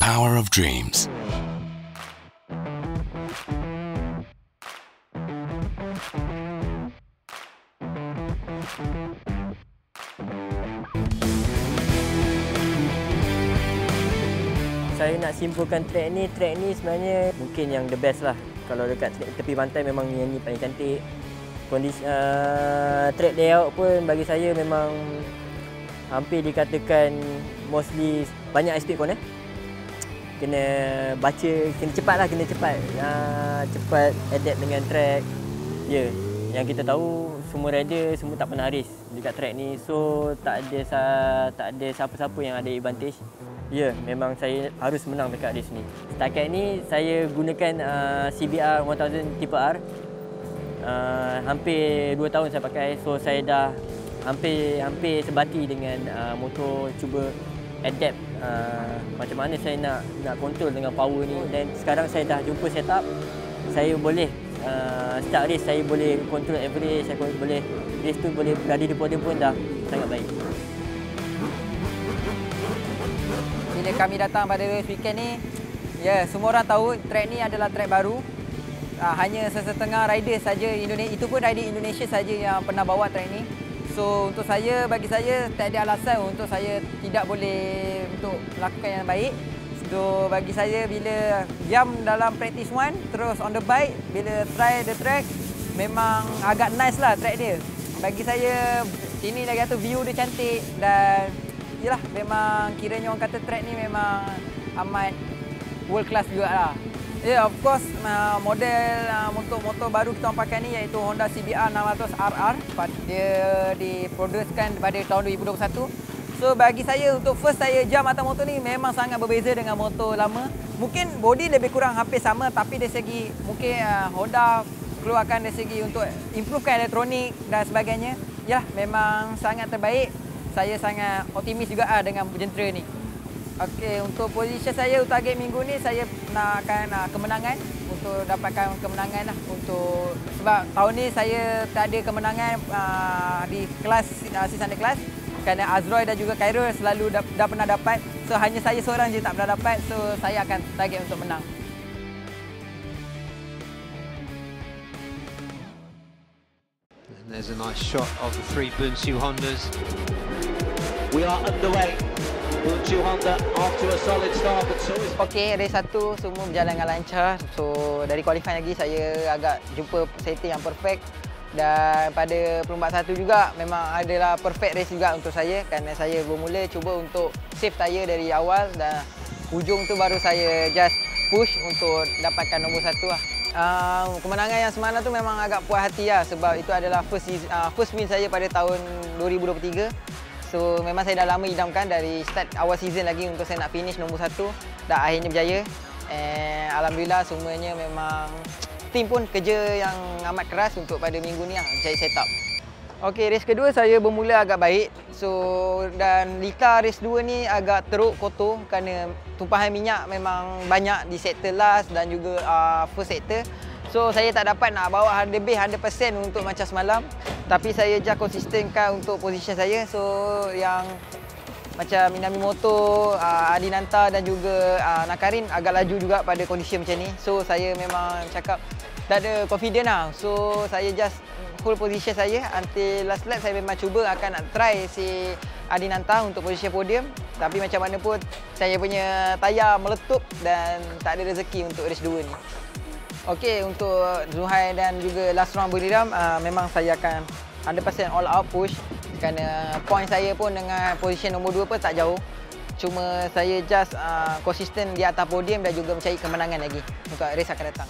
power of dreams. Saya nak simpulkan track ni, track ni sebenarnya mungkin yang the best lah. Kalau dekat tepi pantai memang yang ni paling cantik. Kondisi uh, track layout pun bagi saya memang hampir dikatakan mostly banyak speed pun eh. Kena baca, kena cepat lah, kena cepat. Uh, cepat adapt dengan track. Ya, yeah. yang kita tahu semua rider semua tak pernah race dekat track ni. So tak ada tak ada siapa-siapa yang ada advantage. Ya, yeah, memang saya harus menang dekat race ni. Setakat ni saya gunakan uh, CBR 1000 tipe R. Uh, hampir 2 tahun saya pakai. So saya dah hampir hampir sebati dengan uh, motor cuba adapt uh, macam mana saya nak nak control dengan power ni dan sekarang saya dah jumpa setup saya boleh uh, start race saya boleh control average saya boleh race tu boleh berada di podium pun dah sangat baik. bila kami datang pada race weekend ni, ya semua orang tahu track ni adalah track baru. Uh, hanya sesetengah rider saja Indonesia itu pun rider Indonesia saja yang pernah bawa track ni. So untuk saya bagi saya tak ada alasan untuk saya tidak boleh untuk melakukan yang baik. So bagi saya bila jam dalam practice one terus on the bike bila try the track memang agak nice lah track dia. Bagi saya sini lagi satu view dia cantik dan Yalah, memang kiranya orang kata track ni memang amat world class juga lah. Ya, yeah, of course uh, model uh, motor-motor baru kita orang pakai ni iaitu Honda CBR 600 RR. Dia diproducekan pada tahun 2021. So bagi saya untuk first saya jam atas motor ni memang sangat berbeza dengan motor lama. Mungkin body lebih kurang hampir sama tapi dari segi mungkin uh, Honda keluarkan dari segi untuk improvekan elektronik dan sebagainya. Ya, memang sangat terbaik saya sangat optimis juga ah dengan jentera ni. Okey, untuk posisi saya untuk target minggu ni saya nak akan uh, kemenangan untuk dapatkan kemenangan lah untuk sebab tahun ni saya tak ada kemenangan uh, di kelas uh, season kelas kerana Azroy dan juga Khairul selalu dah, dah pernah dapat. So hanya saya seorang je tak pernah dapat. So saya akan target untuk menang. There's a nice shot of the three Bunsu Hondas. We are underway. Okey, race satu semua berjalan dengan lancar. So, dari qualifying lagi saya agak jumpa setting yang perfect. Dan pada perlombaan satu juga memang adalah perfect race juga untuk saya kerana saya bermula cuba untuk save tyre dari awal dan hujung tu baru saya just push untuk dapatkan nombor satu lah. Uh, kemenangan yang semalam tu memang agak puas hati lah sebab itu adalah first uh, first win saya pada tahun 2023. So memang saya dah lama idamkan dari start awal season lagi untuk saya nak finish nombor satu dan akhirnya berjaya. And Alhamdulillah semuanya memang tim pun kerja yang amat keras untuk pada minggu ni lah saya set up. Okey, race kedua saya bermula agak baik. So dan lika race dua ni agak teruk kotor kerana tumpahan minyak memang banyak di sektor last dan juga uh, first sector. So saya tak dapat nak bawa lebih 100% untuk macam semalam. Tapi saya just konsistenkan untuk position saya. So yang macam Minami Moto, uh, Adi Nanta dan juga uh, Nakarin agak laju juga pada kondisi macam ni. So saya memang cakap tak ada confident lah. So saya just full position saya until last lap saya memang cuba akan nak try si Adi Nanta untuk position podium tapi macam mana pun saya punya tayar meletup dan tak ada rezeki untuk race 2 ni. Okey untuk Zuhai dan juga last round beriram uh, memang saya akan 100% all out push kerana point saya pun dengan position nombor 2 pun tak jauh. Cuma saya just uh, konsisten di atas podium dan juga mencari kemenangan lagi untuk race akan datang.